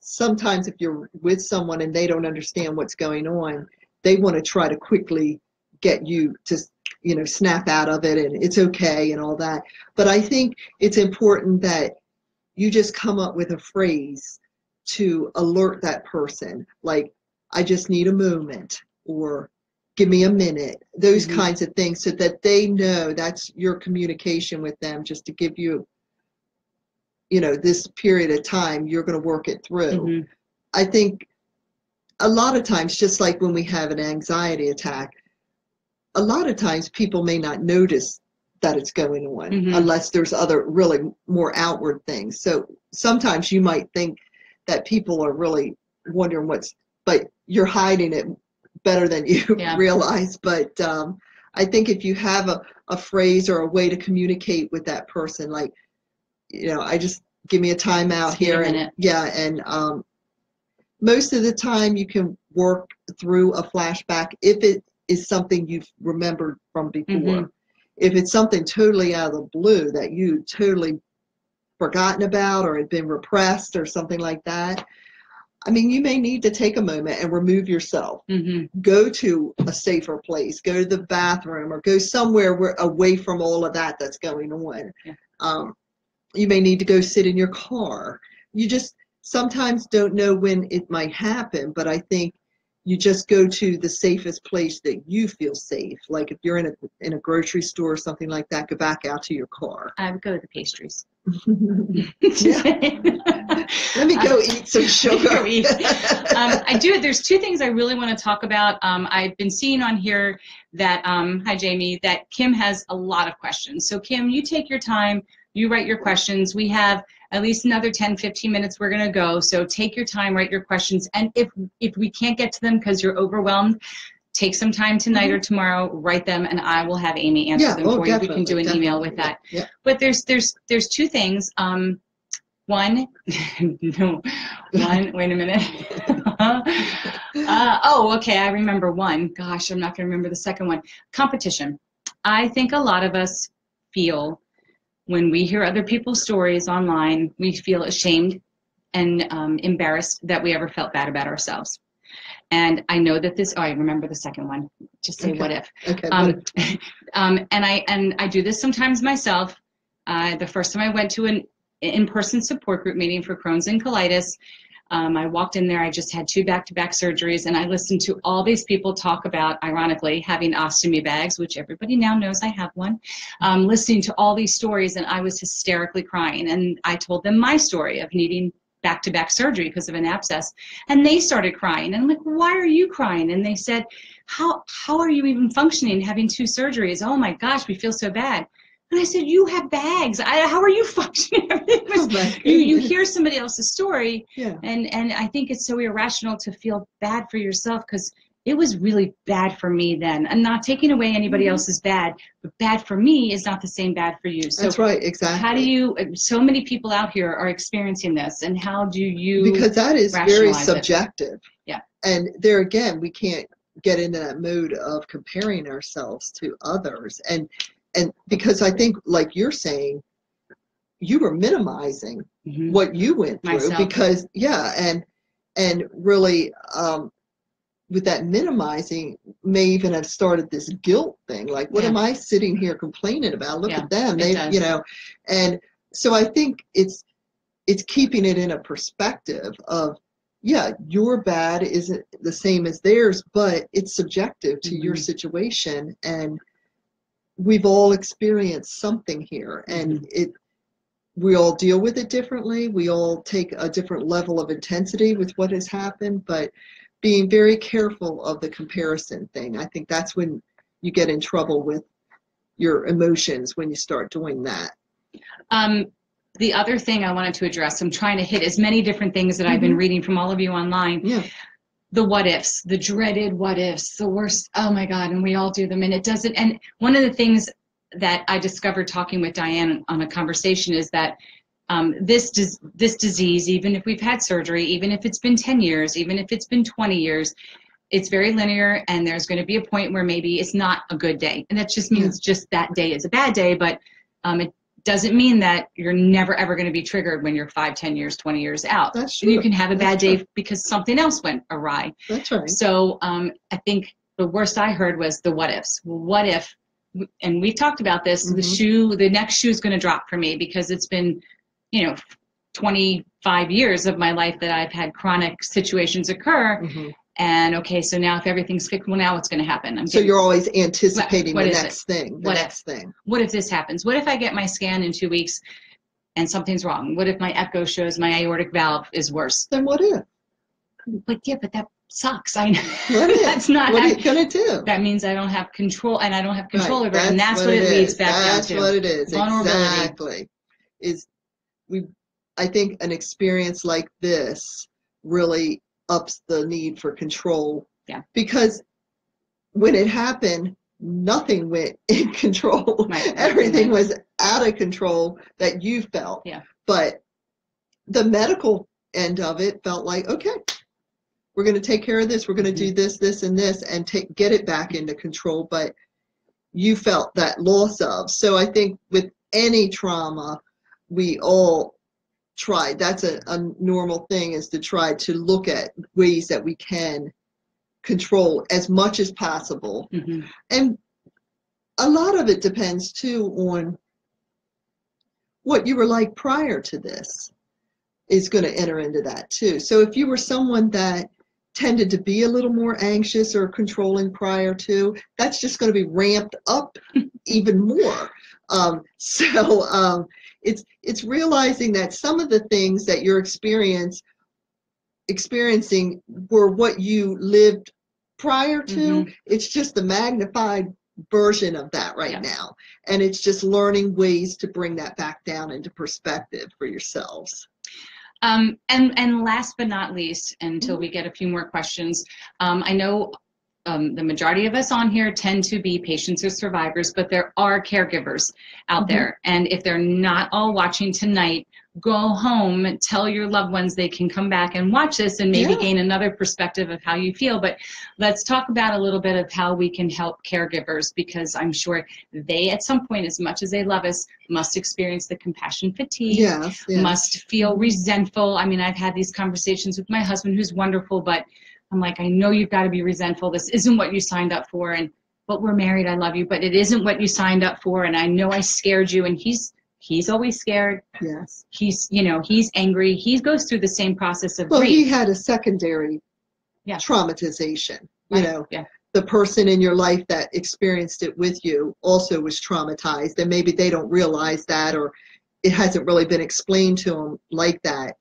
sometimes if you're with someone and they don't understand what's going on they want to try to quickly get you to you know snap out of it and it's okay and all that but i think it's important that you just come up with a phrase to alert that person like i just need a moment or give me a minute those Mhm. kinds of things so that they know that's your communication with them just to give you you know this period of time you're going to work it through Mhm. i think a lot of times just like when we have an anxiety attack a lot of times people may not notice that it's going on Mhm. unless there's other really more outward things so sometimes you might think that people are really wondering what's but you're hiding it better than you *laughs* Yeah. realize but um, i think if you have a, a phrase or a way to communicate with that person like you know i just give me a timeout Just here and yeah and um, most of the time you can work through a flashback if it is something you've remembered from before Mhm. if it's something totally out of the blue that you totally forgotten about or had been repressed or something like that i mean you may need to take a moment and remove yourself Mhm. go to a safer place go to the bathroom or go somewhere where away from all of that that's going on Yeah. um, you may need to go sit in your car you just sometimes don't know when it might happen but i think you just go to the safest place that you feel safe. Like if you're in a in a grocery store or something like that, go back out to your car. I would go to the pastries. *laughs* Let me go eat some sugar. *laughs* Eat. um, I do. There's two things I really want to talk about. Um, I've been seeing on here that um, hi Jamie that Kim has a lot of questions. So Kim, you take your time. You write your questions. We have at least another 10, 15 minutes. We're gonna go. So take your time, write your questions, and if if we can't get to them because you're overwhelmed. Take some time tonight or tomorrow, write them, and I will have Amy answer Yeah, them oh, for you. We can do an definitely, email with that. Yeah. But there's there's there's two things. Um, one, *laughs* no, one. Wait a minute. *laughs* uh, oh, okay. I remember one. Gosh, I'm not going to remember the second one. Competition. I think a lot of us feel when we hear other people's stories online, we feel ashamed and um, embarrassed that we ever felt bad about ourselves. And I know that this. Oh, I remember the second one. Just say Okay. what if. Okay. Um, *laughs* um, and I and I do this sometimes myself. Uh, the first time I went to an in-person support group meeting for Crohn's and colitis, um, I walked in there. I just had two back-to-back surgeries, and I listened to all these people talk about, ironically, having ostomy bags, which everybody now knows I have one. Um, listening to all these stories, and I was hysterically crying. And I told them my story of needing back-to-back surgery because of an abscess, and they started crying. And I'm like, "Why are you crying?" And they said, how how are you even functioning having two surgeries oh my gosh we feel so bad and i said you have bags I, how are you *laughs* functioning *laughs* was- Oh you, you hear somebody else's story Yeah. and and i think it's so irrational to feel bad for yourself because it was really bad for me then and not taking away anybody Mhm. else's bad but bad for me is not the same bad for you so That's right. Exactly. how do you so many people out here are experiencing this and how do you because that is very rationalize it. subjective. Yeah. And there again, we can't get into that mode of comparing ourselves to others. And and because I think, like you're saying, you were minimizing Mhm. what you went through Myself. because yeah, and and really um with that minimizing may even have started this guilt thing like what Yeah. am i sitting here complaining about look Yeah, at them they you know and so i think it's it's keeping it in a perspective of yeah your bad isn't the same as theirs but it's subjective to your Mhm. situation and we've all experienced something here and Mm-hmm. it we all deal with it differently we all take a different level of intensity with what has happened but being very careful of the comparison thing i think that's when you get in trouble with your emotions when you start doing that Um, the other thing I wanted to address, I'm trying to hit as many different things that I've been Mhm. reading from all of you online. yeah The what ifs, the dreaded what ifs, the worst. Oh my God, and we all do them, and it doesn't. And one of the things that I discovered talking with Diane on a conversation is that um, this dis- this disease, even if we've had surgery, even if it's been 10 years, even if it's been 20 years, it's very linear, and there's going to be a point where maybe it's not a good day, and that just means just that day is a bad day, but um, it doesn't mean that you're never ever going to be triggered when you're five, ten years, 20 years out. that's true You can have a bad That's true. day because something else went awry. that's right So um, I think the worst I heard was the what ifs. What if, and we talked about this, the Mhm. shoe, the next shoe is going to drop for me because it's been, you know, 25 years of my life that I've had chronic situations occur. Mhm. And okay, so now if everything's fixed, well, now what's going to happen? I'm so getting- you're always anticipating what the is it? next thing the What if? next thing what if this happens? What if I get my scan in two weeks and something's wrong? What if my echo shows my aortic valve is worse? then what if But yeah, but that sucks. I know. What? *laughs* That's not. what are you gonna do that means I don't have control, and I don't have control Right, over it, and that's what, it is. leads back That's down to. That's what it is. Vulnerability. Exactly. Is we I think an experience like this really ups the need for control. Yeah. Because when it happened, nothing went *laughs* in control. Right. Everything was out of control that you felt. Yeah. But the medical end of it felt like, okay, we're going to take care of this. We're going to do Mm-hmm. this, this, and this, and take get it back into control. But you felt that loss of. So I think with any trauma, we all try. That's a, a normal thing is to try to look at ways that we can control as much as possible. Mhm. And a lot of it depends too on what you were like prior to this is going to enter into that too. So if you were someone that tended to be a little more anxious or controlling prior to, that's just going to be ramped up *laughs* even more. Um, so um, it's it's realizing that some of the things that you're experience experiencing were what you lived prior to. Mhm. It's just the magnified version of that right Yeah. now, and it's just learning ways to bring that back down into perspective for yourselves. Um, and and last but not least, until Mm-hmm. we get a few more questions, um, I know um, the majority of us on here tend to be patients or survivors, but there are caregivers out Mhm. there, and if they're not all watching tonight, go home, tell your loved ones they can come back and watch this, and maybe Yeah. gain another perspective of how you feel. But let's talk about a little bit of how we can help caregivers, because I'm sure they, at some point, as much as they love us, must experience the compassion fatigue Yes, yes. must feel resentful. I mean, I've had these conversations with my husband, who's wonderful, but I'm like, I know you've got to be resentful. This isn't what you signed up for, and but we're married. I love you, but it isn't what you signed up for, and I know I scared you. And he's he's always scared. yes. He's you know he's angry. He goes through the same process of Well, he had a secondary Yeah. traumatization. You Right, know, yeah. the person in your life that experienced it with you also was traumatized, and maybe they don't realize that, or it hasn't really been explained to them like that.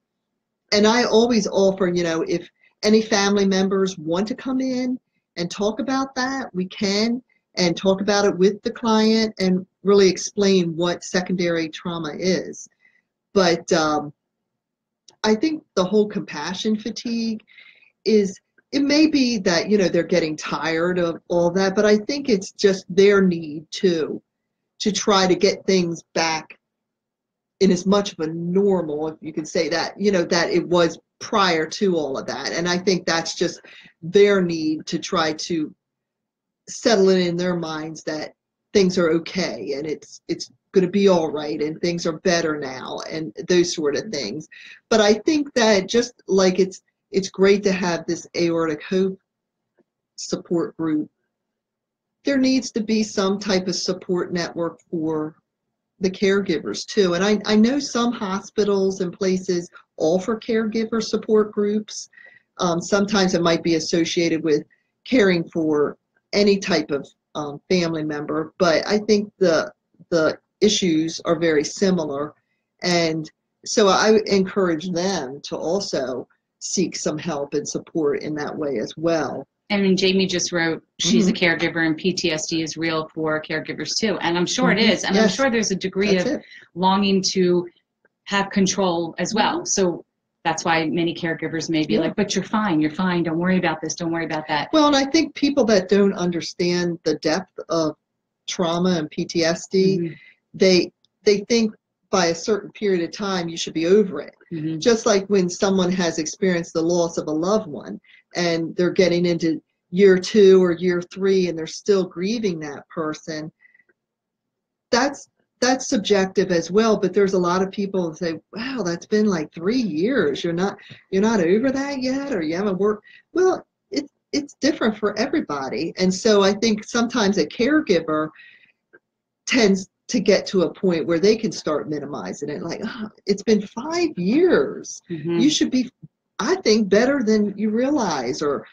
And I always offer, you know, if any family members want to come in and talk about that, we can, and talk about it with the client and really explain what secondary trauma is. But um, I think the whole compassion fatigue is it may be that you know they're getting tired of all that but i think it's just their need too to try to get things back in as much of a normal if you can say that you know that it was prior to all of that. And i think that's just their need to try to settle it in their minds that things are okay and it's it's going to be all right and things are better now and those sort of things. But i think that just like it's it's great to have this aortic hope support group. There needs to be some type of support network for the caregivers too. And i, I know some hospitals and places offer caregiver support groups. Um, sometimes it might be associated with caring for any type of um, family member but i think the the issues are very similar. And so i encourage them to also seek some help and support in that way as well. And Jamie just wrote, she's a Mm-hmm. caregiver, and PTSD is real for caregivers too. And I'm sure it Mhm. is. And I'm sure there's a degree That's of it. longing to have control as well. So that's why many caregivers may be Yeah. like, but you're fine, you're fine, don't worry about this, don't worry about that. Well, and I think people that don't understand the depth of trauma and PTSD, Mhm, they they think by a certain period of time you should be over it. mhm. Just like when someone has experienced the loss of a loved one and they're getting into year two or year three and they're still grieving that person, that's that's subjective as well. But there's a lot of people that say, "Wow, that's been like three years. You're not you're not over that yet, or you haven't worked." Well, it's it's different for everybody, and so I think sometimes a caregiver tends to get to a point where they can start minimizing it. Like, oh, it's been five years. Mhm. You should be, I think, better than you realize, or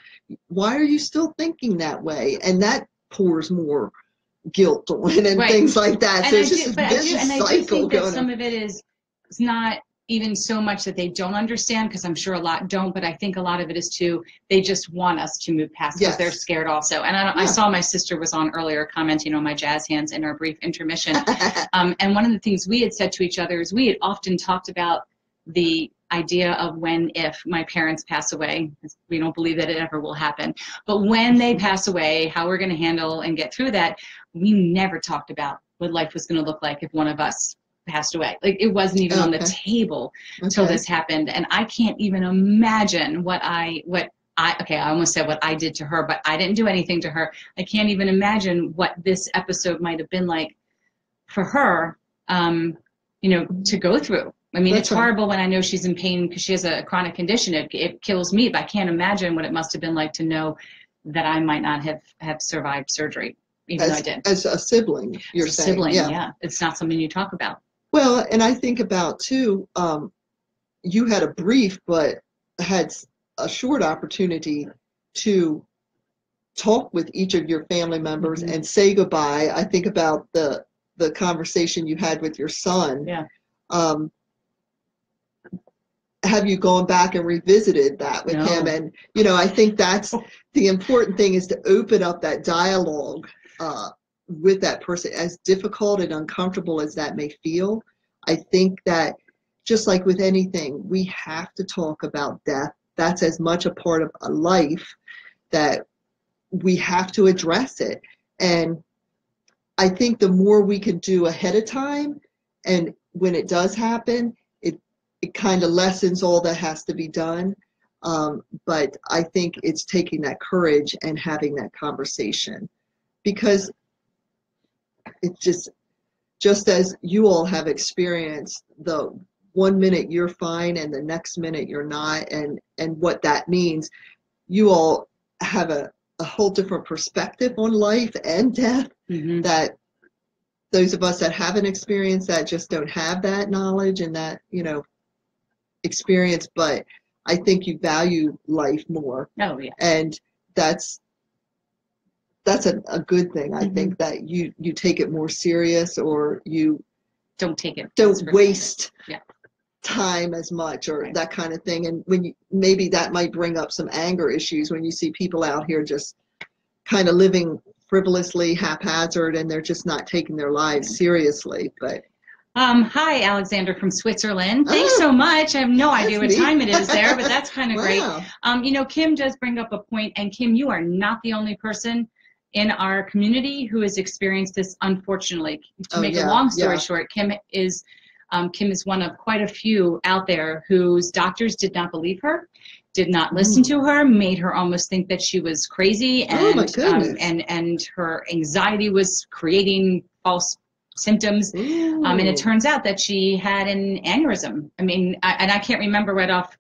why are you still thinking that way? And that pours more guilt on and Right. things like that. And so I it's do, just this but I do, vicious and I do cycle think that some on. of it is it's not even so much that they don't understand, because I'm sure a lot don't, but I think a lot of it is too, they just want us to move past because Yes. they're scared also. And I, don't, I saw my sister was on earlier commenting on my jazz hands in our brief intermission. *laughs* Um, and one of the things we had said to each other is we had often talked about the idea of when, if my parents pass away. We don't believe that it ever will happen. But when they pass away, how we're going to handle and get through that. We never talked about what life was going to look like if one of us passed away. Like it wasn't even on the table until Okay. this happened. And I can't even imagine what I, what I, okay, I almost said what I did to her, but I didn't do anything to her. I can't even imagine what this episode might have been like for her, um, you know, to go through. I mean, That's it's right. horrible when I know she's in pain because she has a chronic condition. It, it kills me, but I can't imagine what it must have been like to know that I might not have, have survived surgery, even though I did. as a sibling, you're As a saying. sibling, yeah. yeah. It's not something you talk about. Well, and I think about too, um, you had a brief, but had a short opportunity to talk with each of your family members Mhm. and say goodbye. I think about the the conversation you had with your son. Yeah. Um, have you gone back and revisited that with No. him? And you know, I think that's the important thing is to open up that dialogue uh, with that person, as difficult and uncomfortable as that may feel. I think that just like with anything, we have to talk about death. That's as much a part of a life that we have to address it. And I think the more we can do ahead of time, and when it does happen, it it kind of lessens all that has to be done. Um, but I think it's taking that courage and having that conversation because it just just as you all have experienced the one minute you're fine and the next minute you're not and and what that means you all have a, a whole different perspective on life and death Mhm. that those of us that haven't experienced that just don't have that knowledge and that you know experience but i think you value life more Oh, yeah. and that's that's a, a good thing i Mhm. think that you you take it more serious or you Don't take it. don't waste Yeah. time as much or Right. that kind of thing and when you maybe that might bring up some anger issues when you see people out here just kind of living frivolously haphazard and they're just not taking their lives seriously but Um, hi, Alexander from Switzerland. Thanks Oh. so much. I have no idea what neat. time it is there, but that's *laughs* kind of great. Um, you know, Kim does bring up a point, and Kim, you are not the only person in our community who has experienced this. Unfortunately, to Oh, make yeah, a long story yeah. short, Kim is um, Kim is one of quite a few out there whose doctors did not believe her, did not listen to her, made her almost think that she was crazy, and Oh, um, and and her anxiety was creating false symptoms. Um, and it turns out that she had an aneurysm. I mean, I, and I can't remember right off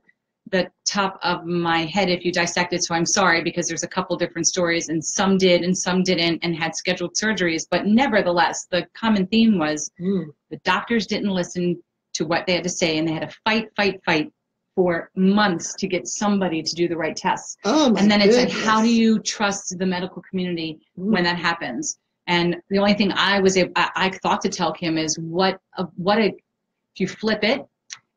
the top of my head if you dissect it, so I'm sorry because there's a couple different stories, and some did and some didn't, and had scheduled surgeries. But nevertheless, the common theme was Mm. the doctors didn't listen to what they had to say, and they had to fight, fight, fight for months to get somebody to do the right tests. oh my And then it's like, how do you trust the medical community Mm. when that happens. And the only thing I was able, I, I thought to tell Kim is what a, what a if you flip it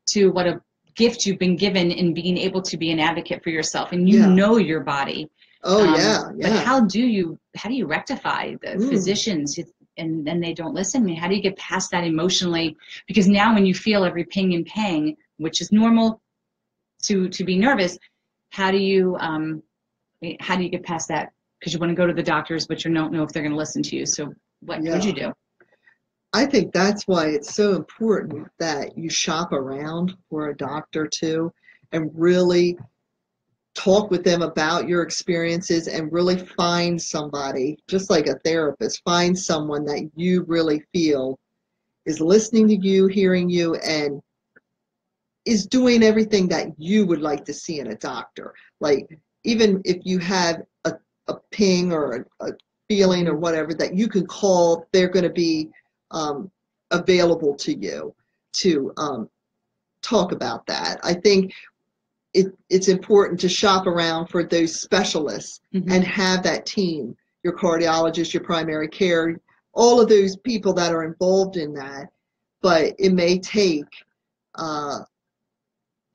to what a gift you've been given in being able to be an advocate for yourself and you Yeah. know your body. oh Um, yeah But how do you how do you rectify the Mm. physicians and then they don't listen? I mean, how do you get past that emotionally? Because now when you feel every ping and pang, which is normal to to be nervous, how do you um how do you get past that? Because you want to go to the doctors, but you don't know if they're going to listen to you. So what Yeah. would you do? I think that's why it's so important that you shop around for a doctor too and really talk with them about your experiences and really find somebody, just like a therapist, find someone that you really feel is listening to you, hearing you, and is doing everything that you would like to see in a doctor. Like, even if you have a, a ping or a, a feeling or whatever that you can call, they're going to be um, available to you to um, talk about that. I think it, it's important to shop around for those specialists Mhm. and have that team, your cardiologist, your primary care, all of those people that are involved in that. But it may take uh,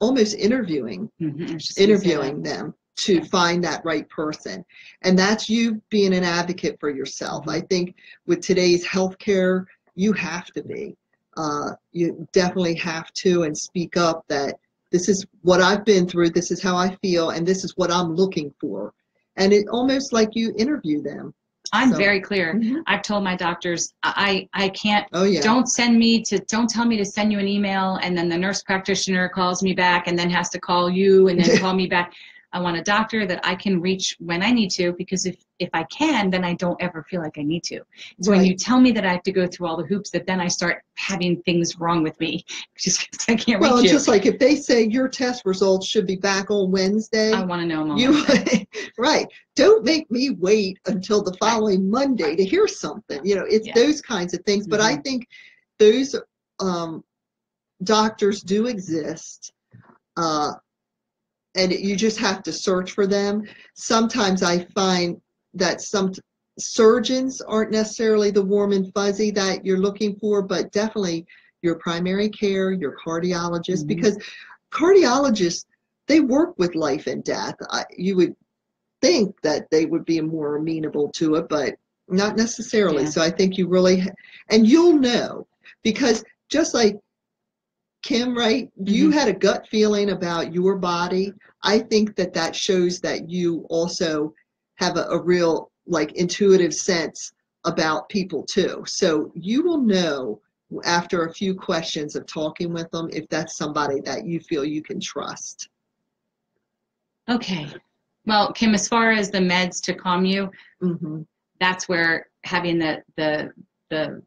almost interviewing Mhm. I was just gonna say interviewing them to find that right person. And that's you being an advocate for yourself. Mhm. I think with today's healthcare, you have to be. Uh, you definitely have to and speak up that this is what I've been through, this is how I feel, and this is what I'm looking for. And it almost like you interview them. I'm So- very clear. I've told my doctors I I can't Oh yeah. don't send me to don't tell me to send you an email and then the nurse practitioner calls me back and then has to call you and then *laughs* call me back i want a doctor that i can reach when i need to because if if i can then i don't ever feel like i need to. So when you tell me that i have to go through all the hoops that then i start having things wrong with me *laughs* just 'cause i can't well, reach it's you. just like if they say your test results should be back on Wednesday, i want to know Mom. you *laughs* right. Don't make me wait until the following monday to hear something you know it's Yeah. those kinds of things. But i think those um, doctors do exist uh, and you just have to search for them. Sometimes I find that some surgeons aren't necessarily the warm and fuzzy that you're looking for, but definitely your primary care, your cardiologist, Mhm. because cardiologists they work with life and death. I, you would think that they would be more amenable to it, but not necessarily. Yeah. So I think you really, and you'll know because just like Kim, right? You Mm-hmm. had a gut feeling about your body. I think that that shows that you also have a, a real like intuitive sense about people too. So you will know after a few questions of talking with them if that's somebody that you feel you can trust. Okay. Well, Kim, as far as the meds to calm you, hmm that's where having the the the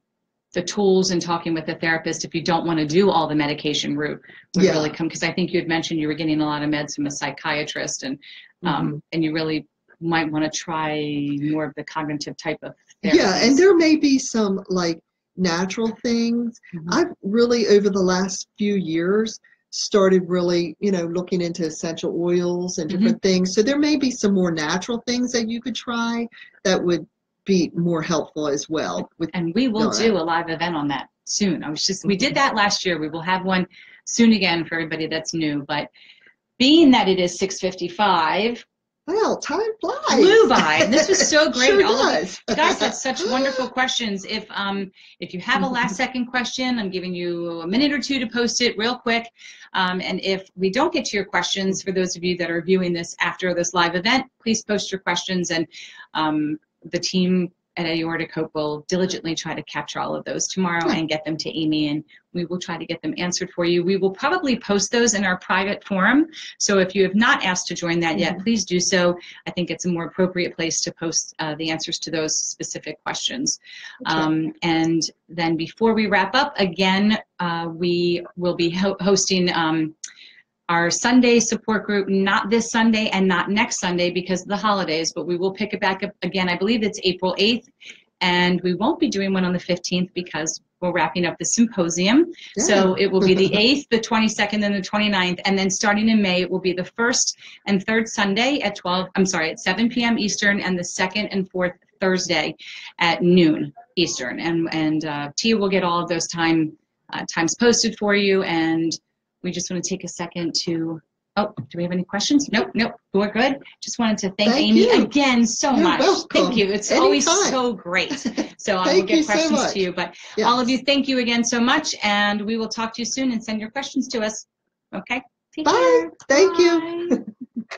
the tools and talking with a therapist if you don't want to do all the medication route would Yeah. really come because I think you had mentioned you were getting a lot of meds from a psychiatrist and um, and you really might want to try more of the cognitive type of. Yeah, and there may be some like natural things. Mhm. I've really over the last few years started really, you know, looking into essential oils and different things. So there may be some more natural things that you could try that would be more helpful as well. With and we will do a live event on that soon. I was just we did that last year. We will have one soon again for everybody that's new. But being that it is 6:55, well, time flies. flew by. This was so *laughs* great. Sure All of does. you *laughs* guys had such *laughs* wonderful questions. If um if you have a last second question, I'm giving you a minute or two to post it real quick. Um, and if we don't get to your questions, for those of you that are viewing this after this live event, please post your questions and um, the team at Aortic Hope will diligently try to capture all of those tomorrow and get them to Amy, and we will try to get them answered for you. We will probably post those in our private forum. So if you have not asked to join that yet, please do so. I think it's a more appropriate place to post uh, the answers to those specific questions. Okay. Um, and then before we wrap up, again, uh, we will be ho- hosting um, our Sunday support group, not this Sunday and not next Sunday because of the holidays, but we will pick it back up again. I believe it's April 8th. And we won't be doing one on the 15th because we're wrapping up the symposium. So it will be the 8th, the 22nd, and the 29th. And then starting in May, it will be the first and third Sunday at 12, I'm sorry, at 7 p.m. Eastern, and the second and fourth Thursday at noon Eastern. And, and uh, Tia will get all of those time uh, times posted for you. And we just want to take a second to. Oh, do we have any questions? Nope, nope, we're good. Just wanted to thank, Thank Amy you. again so You're much. welcome. Thank you. It's always so great. *laughs* So I will get you so questions to you. But Yes. all of you, thank you again so much, and we will talk to you soon and send your questions to us. Okay? Take Bye. care. Thank you. Bye. *laughs*